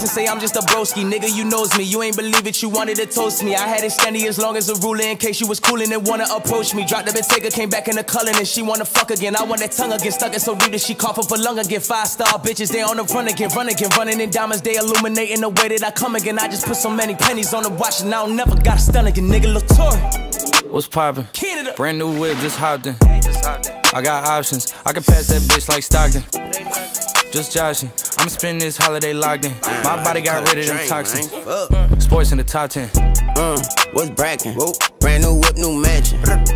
and say I'm just a broski. Nigga, you knows me. You ain't believe it, you wanted to toast me. I had it standing as long as a ruler in case you was coolin' and wanna approach me. Dropped the Bentayga, came back in the culling and she wanna fuck again. I want that tongue again, stuck it so deep that she cough up a lung again. Five star bitches, they on the run again, run again, running in diamonds, they illuminating the way that I come again. I just put so many pennies on the watch and I don't never got a stun again, nigga. Look What's poppin'? Canada. Brand new whip, just hopped in. I got options. I can pass that bitch like Stockton. Just joshing. I'ma spend this holiday locked in. My body got rid of them toxins. Sports in the top 10. Uh, what's brackin'? Brand new whip, new mansion. Brand new.